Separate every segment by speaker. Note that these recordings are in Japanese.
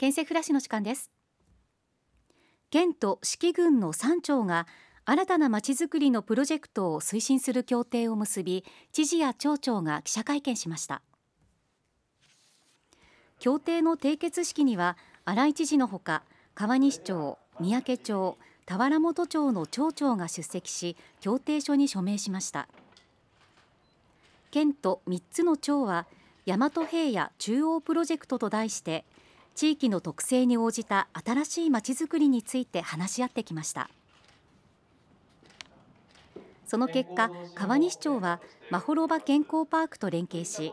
Speaker 1: 県政フラッシュの時間です。県と四季郡の3町が新たなまちづくりのプロジェクトを推進する協定を結び知事や町長が記者会見しました。協定の締結式には新井知事のほか川西町三宅町田原本町の町長が出席し協定書に署名しました。県と3つの町は大和平野中央プロジェクトと題して地域の特性に応じた新しいまちづくりについて話し合ってきました。その結果川西町はまほろば健康パークと連携し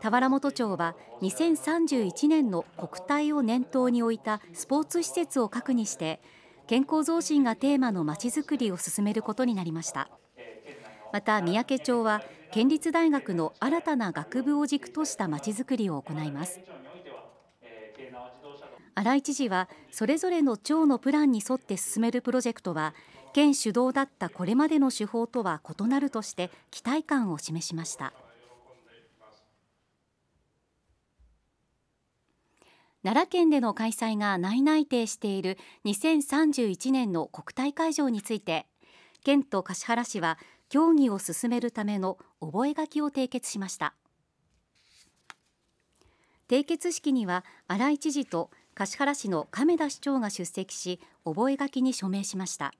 Speaker 1: 田原本町は2031年の国体を念頭に置いたスポーツ施設を核にして健康増進がテーマのまちづくりを進めることになりました。また三宅町は県立大学の新たな学部を軸としたまちづくりを行います。新井知事はそれぞれの町のプランに沿って進めるプロジェクトは県主導だったこれまでの手法とは異なるとして期待感を示しました。奈良県での開催が内内定している2031年の国体会場について県と橿原市は協議を進めるための覚書を締結しました。締結式には新井知事と橿原市の亀田市長が出席し覚書に署名しました。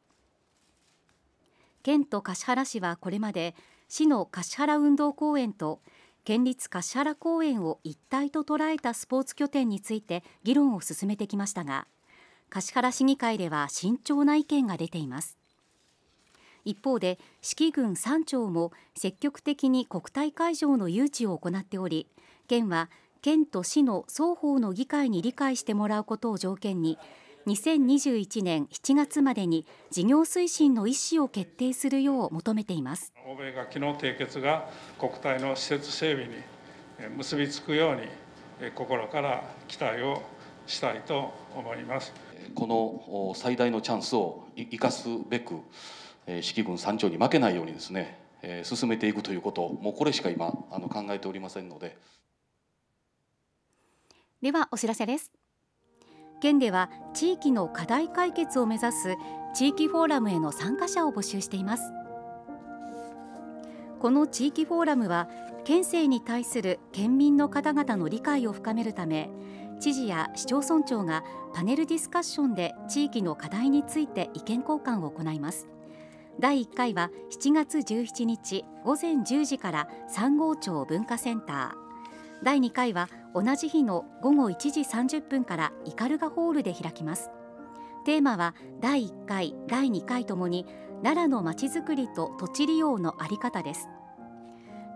Speaker 1: 県と橿原市はこれまで市の橿原運動公園と県立橿原公園を一体と捉えたスポーツ拠点について議論を進めてきましたが橿原市議会では慎重な意見が出ています。一方で四季郡3町も積極的に国体会場の誘致を行っており県は県と市の双方の議会に理解してもらうことを条件に2021年7月までに事業推進の意思を決定するよう求めています。
Speaker 2: 欧米書きの締結が国体の施設整備に結びつくように心から期待をしたいと思います。
Speaker 3: この最大のチャンスを生かすべく四季郡三町に負けないようにですね進めていくということもうこれしか今あの考えておりませんので
Speaker 1: ではお知らせです。県では地域の課題解決を目指す地域フォーラムへの参加者を募集しています。この地域フォーラムは県政に対する県民の方々の理解を深めるため知事や市町村長がパネルディスカッションで地域の課題について意見交換を行います。第1回は7月17日午前10時から三郷町文化センター。第2回は同じ日の午後1時30分からイカルガホールで開きます。テーマは第1回第2回ともに奈良のまちづくりと土地利用の在り方です。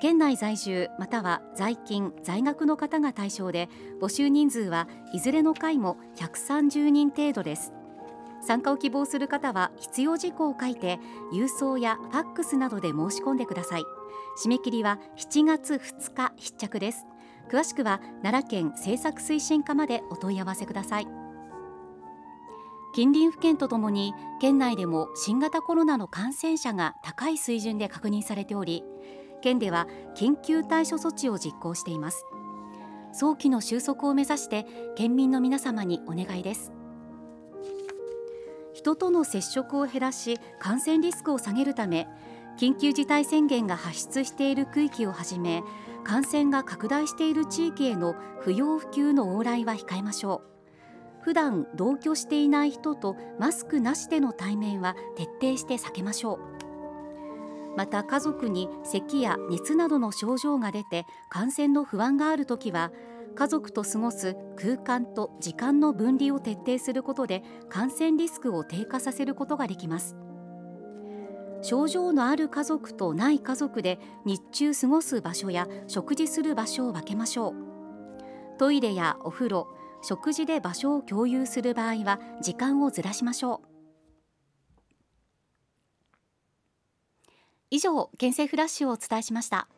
Speaker 1: 県内在住または在勤在学の方が対象で募集人数はいずれの回も130人程度です。参加を希望する方は必要事項を書いて郵送やファックスなどで申し込んでください。締め切りは7月2日必着です。詳しくは奈良県政策推進課までお問い合わせください。近隣府県とともに県内でも新型コロナの感染者が高い水準で確認されており県では緊急対処措置を実行しています。早期の収束を目指して県民の皆様にお願いです。人との接触を減らし感染リスクを下げるため緊急事態宣言が発出している区域をはじめ感染が拡大している地域への不要不急の往来は控えましょう。普段同居していない人とマスクなしでの対面は徹底して避けましょう。また家族に咳や熱などの症状が出て感染の不安があるときは家族と過ごす空間と時間の分離を徹底することで感染リスクを低下させることができます。症状のある家族とない家族で日中過ごす場所や食事する場所を分けましょう。トイレやお風呂食事で場所を共有する場合は時間をずらしましょう。以上県政フラッシュをお伝えしました。